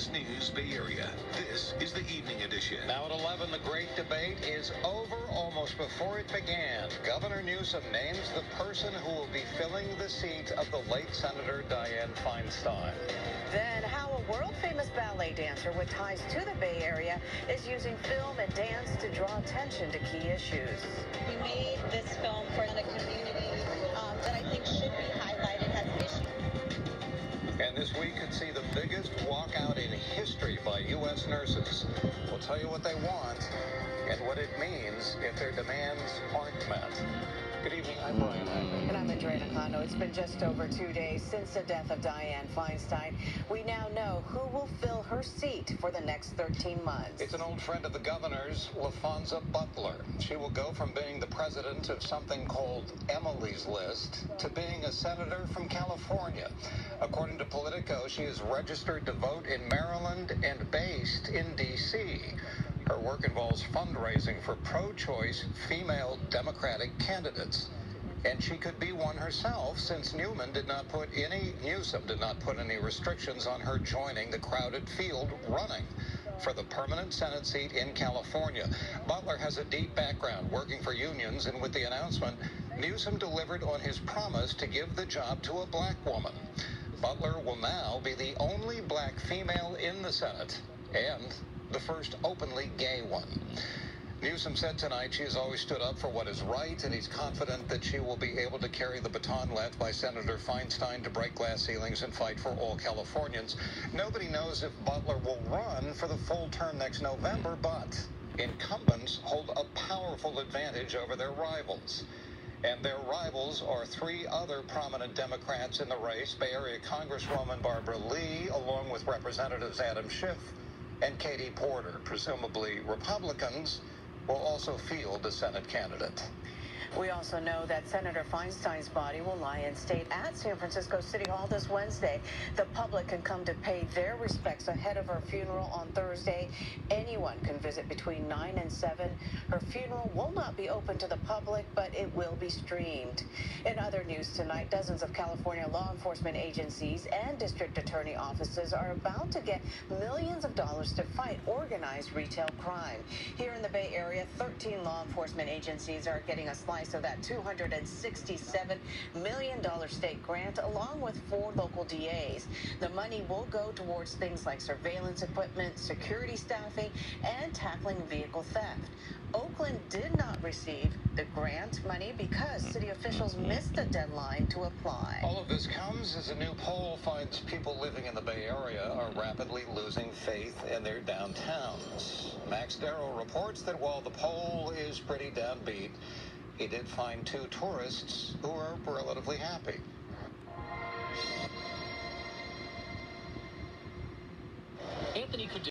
CBS News Bay Area. This is the Evening Edition. Now at 11, the great debate is over almost before it began. Governor Newsom names the person who will be filling the seat of the late Senator Dianne Feinstein. Then how a world-famous ballet dancer with ties to the Bay Area is using film and dance to draw attention to key issues. We made this film for the community this week could see the biggest walkout in history by U.S. nurses. We'll tell you what they want and what it means if their demands aren't met. Good evening. I'm mm-hmm. Brian Hackman. And I'm Andrea Nakano. It's been just over two days since the death of Dianne Feinstein. We now know who will fill her seat for the next 13 months. It's an old friend of the governor's, LaPhonza Butler. She will go from being the president of something called Emily's List to being a senator from California. According to Politico, she is registered to vote in Maryland and based in D.C. Her work involves fundraising for pro-choice female Democratic candidates. And she could be one herself since Newman did not put any, Newsom did not put any restrictions on her joining the crowded field running for the permanent Senate seat in California. Butler has a deep background working for unions, and with the announcement, Newsom delivered on his promise to give the job to a black woman. Butler will now be the only black female in the Senate and the first openly gay one. Newsom said tonight she has always stood up for what is right, and he's confident that she will be able to carry the baton left by Senator Feinstein to break glass ceilings and fight for all Californians. Nobody knows if Butler will run for the full term next November, but incumbents hold a powerful advantage over their rivals. And their rivals are three other prominent Democrats in the race Bay Area Congresswoman Barbara Lee, along with Representatives Adam Schiff and Katie Porter. Presumably, Republicans will also field a Senate candidate. We also know that Senator Feinstein's body will lie in state at San Francisco City Hall this Wednesday. The public can come to pay their respects ahead of her funeral on Thursday. Anyone can visit between 9 and 7. Her funeral will not be open to the public, but it will be streamed. In other news tonight, dozens of California law enforcement agencies and district attorney offices are about to get millions of dollars to fight organized retail crime. Here in the Bay Area, 13 law enforcement agencies are getting a slice of that $267 million state grant, along with four local DAs. The money will go towards things like surveillance equipment, security staffing, and tackling vehicle theft. Oakland did not receive the grant money because city mm-hmm. officials mm-hmm. missed the deadline to apply. All of this comes as a new poll finds people living in the Bay Area are rapidly losing faith in their downtowns. Max Darrow reports that while the poll is pretty downbeat, he did find two tourists who were relatively happy. Anthony could